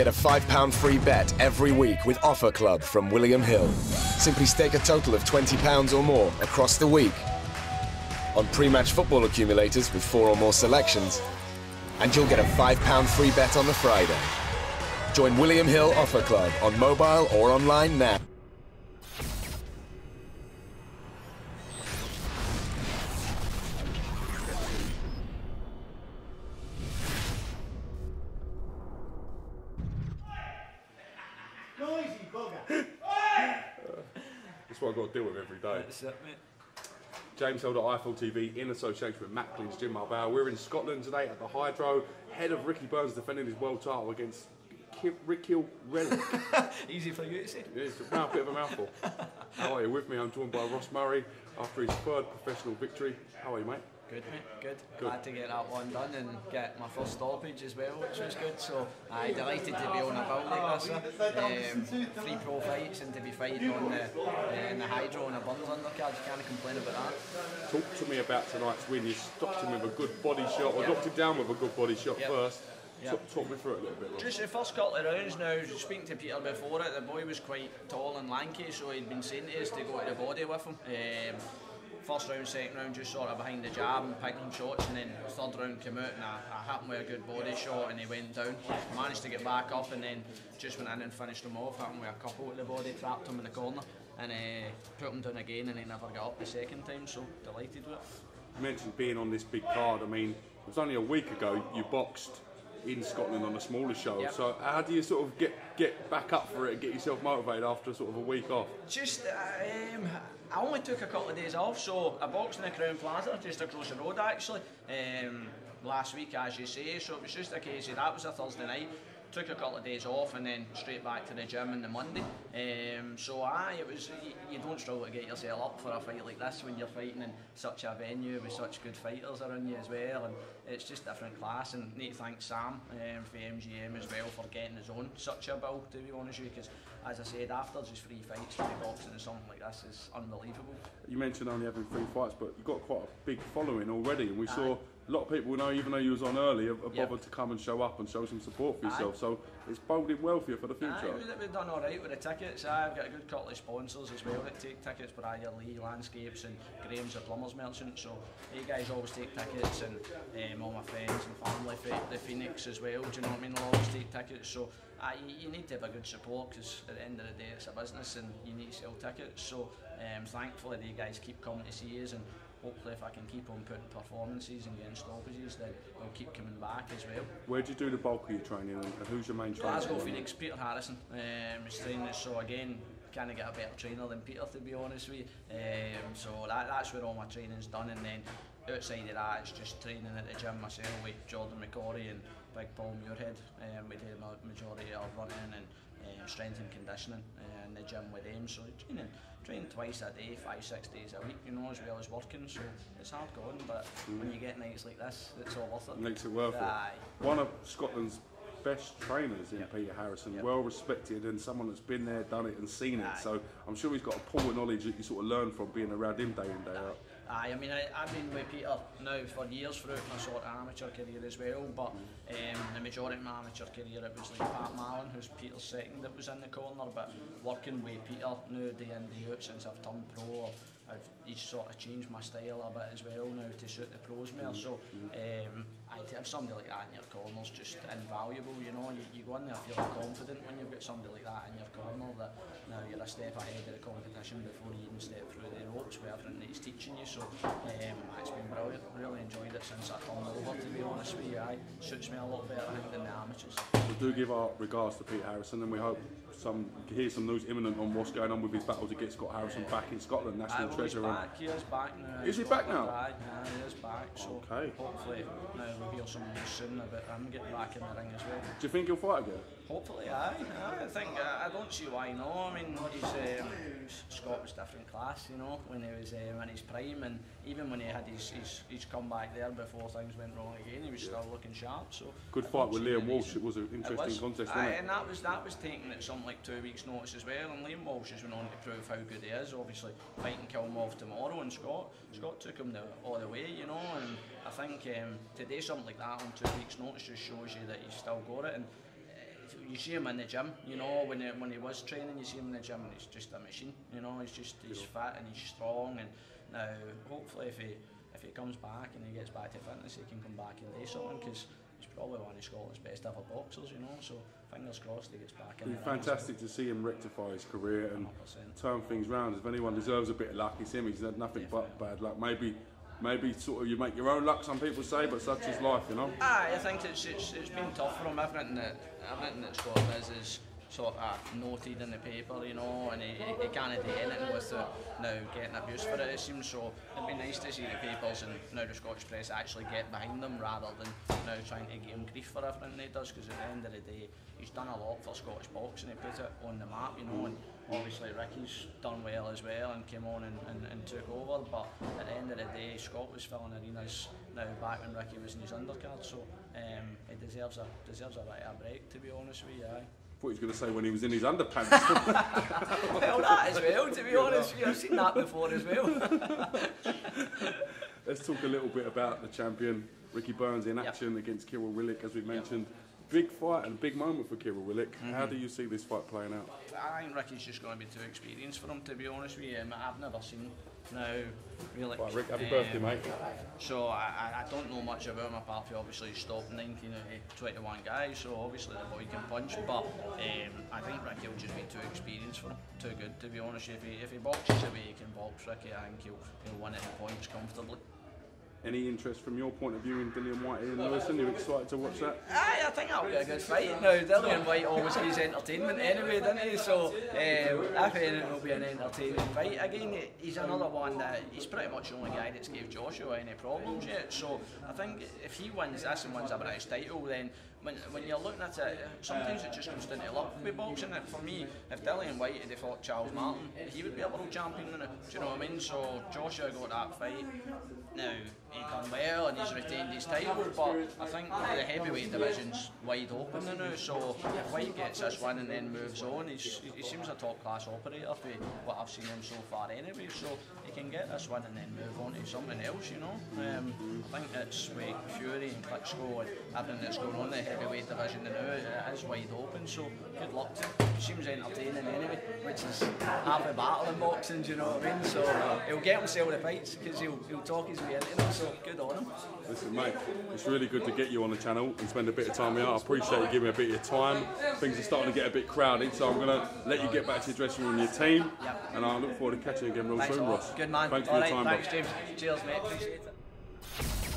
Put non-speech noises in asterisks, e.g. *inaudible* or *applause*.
Get a £5 free bet every week with Offer Club from William Hill. Simply stake a total of £20 or more across the week on pre-match football accumulators with four or more selections, and you'll get a £5 free bet on the Friday. Join William Hill Offer Club on mobile or online now. *laughs* That's what I've got to deal with every day. That's it, mate. James Helder, iFL TV, in association with Macklin's Gym Marbella. We're in Scotland today at the Hydro. Head of Ricky Burns defending his world title against Ki- Rick Hill Relikh. *laughs* Easy for you to say. Yeah, it's a mouth- bit of a mouthful. *laughs* How are you? With me, I'm joined by Ross Murray after his third professional victory. How are you, mate? Good, mate. Good. Glad to get that one done and get my first stoppage as well, which was good. So I'm delighted to be on a bill like this. Um, three pro fights and to be fighting on the, uh, in the Hydro and a Burns undercard. You can't complain about that. Talk to me about tonight's win. You stopped him with a good body shot, or knocked him down with a good body shot Yep. first. Yep. Talk, talk me through it a little bit. Ross. Just the first couple of rounds now, speaking to Peter before it, the boy was quite tall and lanky, so he'd been saying to us to go to the body with him. Um, first round, second round, just sort of behind the jab and picking shots, and then third round came out and I, I hit with a good body shot and he went down. Managed to get back up and then just went in and finished him off, him with a couple at the body, trapped him in the corner, and uh, put him down again and he never got up the second time, so delighted with it. You mentioned being on this big card. I mean, it was only a week ago you boxed in Scotland on a smaller show. Yep. So how do you sort of get get back up for it and get yourself motivated after sort of a week off? Just, um, I only took a couple of days off, so I boxed in the Crowne Plaza just across the road actually um, last week, as you say. So it was just a case of that was a Thursday night. Took a couple of days off and then straight back to the gym on the Monday. Um, so aye, it was you, you don't struggle to get yourself up for a fight like this when you're fighting in such a venue with such good fighters around you as well, and it's just different class. And need to thank Sam um, for MGM as well for getting his own such a bill. To be honest with you, because as I said, after just three fights to be boxing and something like this is unbelievable. You mentioned only having three fights, but you've got quite a big following already, and we saw a lot of people know, even though you was on early, have, have Yep. bothered to come and show up and show some support for Aye. yourself. So it's boding well for you for the future. we- we've done all right with the tickets. Aye, I've got a good couple of sponsors as well that take tickets. Briar Lee Landscapes and Graham's the plumbers merchant. So you guys always take tickets, and um, all my friends and family, the Phoenix as well. Do you know what I mean? They'll always take tickets. So aye, you, you need to have a good support because at the end of the day it's a business and you need to sell tickets. So um, thankfully the guys keep coming to see us and. Hopefully, if I can keep on putting performances and getting stoppages, then we'll keep coming back as well. Where do you do the bulk of your training, and who's your main trainer? Glasgow Phoenix, Peter Harrison um, is training. So again, kind of get a better trainer than Peter to be honest with you. Um, so that, that's where all my training's done, and then outside of that, it's just training at the gym myself with Jordan McCorry and Big Paul Muirhead. Um, we do the majority of running and uh, strength and conditioning in the gym with them. So training, training twice a day, five six days a week, you know, as well as working. So it's hard going, but when you mm. get nights like this, it's all worth it. Makes it worth it. One of Scotland's best trainers in Peter Harrison, Yep. well respected, and someone that's been there, done it, and seen it. So I'm sure he's got a pool of knowledge that you sort of learn from being around him day in day out. Aye, I mean, I, I've been with Peter now for years throughout my sort of amateur career as well, but um, the majority of my amateur career it was like Pat Mallon, who's Peter's second, that was in the corner, but working with Peter now day in, day out since I've turned pro, I've he's sort of changed my style a bit as well now to suit the pros more, so um, I, to have somebody like that in your corner is just invaluable, you know, you, you go in there feeling confident when you've got somebody like that in your corner that now you're a step ahead of the competition before you even step through the ropes with everything that he's teaching you. So um, it's been brilliant. Really enjoyed it since I turned over. To be honest with you, I suits me a lot better I think than the amateurs. We do give our regards to Pete Harrison, and we hope some hear some news imminent on what's going on with his battle to get Scott Harrison back in Scotland, national well, he's treasure. and- back. He is back now. Is he back now? Aye, he is back. So Okay. hopefully now we'll hear some news soon about him getting back in the ring as well. Do you think he'll fight again? Hopefully, aye. aye. I think uh, I don't see why no. I mean, he's um, Scott was different class, you know, when he was um, in his prime, and even when he had his, his his comeback there before things went wrong again, he was still looking sharp. So Good fight with Liam Walsh. It was an interesting was. contest, it? and that was that was taken at some like two weeks' notice as well. And Liam Walsh has been on to prove how good he is. Obviously, fighting Kilmove tomorrow, and Scott Scott took him the, all the way, you know. And I think um, to do something like that on two weeks' notice just shows you that he's still got it. And uh, you see him in the gym, you know, when he, when he was training, you see him in the gym and he's just a machine, you know, he's just he's fat and he's strong and now hopefully if he if he comes back and he gets back to fitness, he can come back and do something because he's probably one of Scotland's best ever boxers, you know. So fingers crossed he gets back in. It's fantastic to see him rectify his career and 100%. turn things round. If anyone deserves a bit of luck, it's him. He's had nothing but bad luck. Maybe, maybe sort of you make your own luck. Some people say, but such is life, you know. Aye, I think it's, it's, it's been tough for him. Everything that everything that Scott does is sort of noted in the paper, you know, and he, he, can't do anything with it now getting abuse for it. It seems so. It'd be nice to see the papers and now the Scottish press actually get behind him rather than now trying to give him grief for everything he does. Because at the end of the day, he's done a lot for Scottish boxing. He put it on the map, you know, and obviously Ricky's done well as well and came on and, and, and took over. But at the end of the day, Scott was filling arenas now back when Ricky was in his undercard, so um, he deserves a deserves a bit of a break. To be honest with you, aye. thought he was going to say when he was in his underpants. *laughs* well, that as well. To be honest, I've seen that before as well. *laughs* Let's talk a little bit about the champion, Ricky Burns, in Yep. action against Kiryl Relikh, as we mentioned. Big fight and big moment for Kiryl Relikh. How Mm-hmm. do you see this fight playing out? I think Ricky's just going to be too experienced for him. To be honest with you, Um, I've never seen now really. Right, Rick, happy um, birthday, mate. So I, I- don't know much about him apart from obviously he stopped 19 out of 21 guys. So obviously the boy can punch, but um, I think Ricky will just be too experienced for him, too good to be honest. If he if he boxes the way he can box, Ricky, I think he'll he'll win it in points comfortably. Any interest from your point of view in Dillian Whyte and Lewison? You excited to watch that? Aye, I think that'll be a good fight. Now, Dillian Whyte always gives entertainment anyway, doesn't he? So, um, I think it'll be an entertaining fight. Again, he's another one that he's pretty much the only guy that's gave Joshua any problems yet. So, I think if he wins this and wins a British title, then when, when you're looking at it, sometimes it just comes down to luck with boxing. And for me, if Dillian Whyte had fought Charles Martin, he would be a world champion. Now, do you know what I mean? So, Joshua got that fight. Now, he done well and he's retained his title, but I think the heavyweight division's wide open now. So if Whyte gets this one and then moves on, he's, he seems a top class operator for what I've seen him so far anyway. So he can get this one and then move on to something else, you know. Um, I think it's with Fury and Klitschko and everything that's going on in the heavyweight division now, uh, it is wide open. So good luck to him. Seems entertaining anyway, which is half the battle in boxing, do you know what I mean? So uh, he'll get himself the fights because he'll, he'll talk his way into them. So good on him. Listen, mate, it's really good to get you on the channel and spend a bit of time here. I appreciate you giving me a bit of your time. Things are starting to get a bit crowded, so I'm going to let you get back to your dressing room and your team. Yep. And I look forward to catching you again real Thanks soon. Ross. Good man. Thanks for All your right, time, thanks, bro. James. Cheers, mate. Appreciate it.